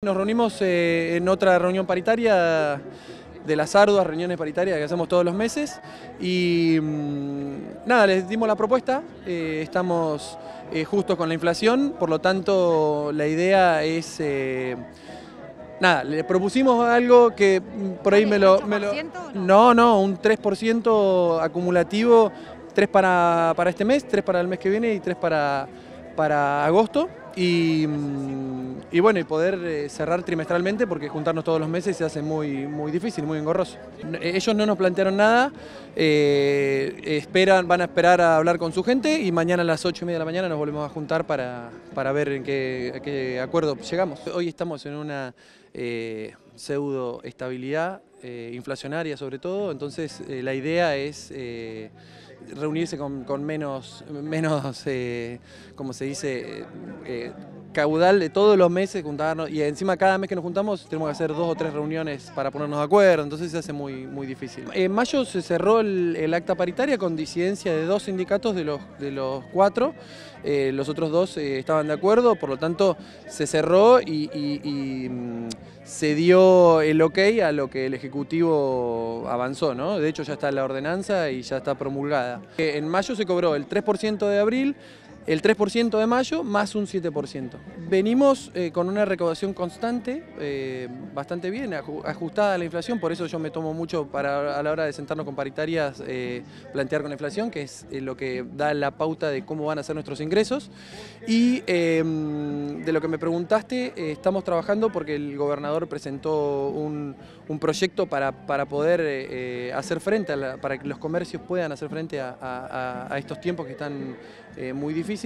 Nos reunimos eh, en otra reunión paritaria de las arduas reuniones paritarias que hacemos todos los meses y mm, nada, les dimos la propuesta, eh, estamos eh, justos con la inflación, por lo tanto la idea es, nada, le propusimos algo que por ahí me lo... Me lo no, no, un 3% acumulativo, 3 para, para este mes, 3 para el mes que viene y 3 para, para agosto. Y, mm, y, bueno, y poder eh, cerrar trimestralmente porque juntarnos todos los meses se hace muy, muy difícil, muy engorroso. Eh, ellos no nos plantearon nada, eh, esperan, van a esperar a hablar con su gente y mañana a las 8 y media de la mañana nos volvemos a juntar para, para ver en qué, a qué acuerdo llegamos. Hoy estamos en una pseudo estabilidad inflacionaria sobre todo, entonces la idea es reunirse con, menos, menos eh, como se dice, eh, caudal de todos los meses juntarnos y encima cada mes que nos juntamos tenemos que hacer dos o tres reuniones para ponernos de acuerdo, entonces se hace muy, muy difícil. En mayo se cerró el, acta paritaria con disidencia de dos sindicatos de los, de los cuatro, eh, los otros dos estaban de acuerdo, por lo tanto se cerró y, mm, se dio el ok a lo que el Ejecutivo avanzó, ¿no? De hecho ya está la ordenanza y ya está promulgada. En mayo se cobró el 3% de abril, el 3% de mayo más un 7%. Venimos eh, con una recaudación constante, eh, bastante bien, ajustada a la inflación, por eso yo me tomo mucho para a la hora de sentarnos con paritarias eh, plantear con la inflación, que es lo que da la pauta de cómo van a ser nuestros ingresos. Y em, de lo que me preguntaste, estamos trabajando porque el gobernador presentó un, proyecto para, para poder hacer frente, para que los comercios puedan hacer frente a estos tiempos que están muy difíciles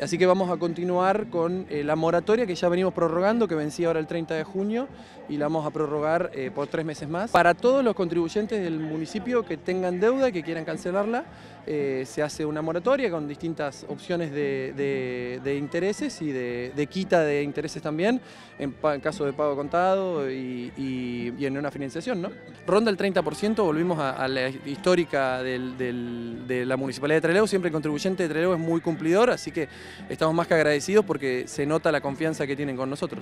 así que vamos a continuar con eh, la moratoria que ya venimos prorrogando, que vencía ahora el 30 de junio, y la vamos a prorrogar eh, por tres meses más. Para todos los contribuyentes del municipio que tengan deuda, y que quieran cancelarla, eh, se hace una moratoria con distintas opciones de, intereses y de, quita de intereses también, en, caso de pago contado y, en una financiación. ¿no? Ronda el 30%, volvimos a, la histórica de la Municipalidad de Trelew, siempre el contribuyente de Trelew es muy así que estamos más que agradecidos porque se nota la confianza que tienen con nosotros.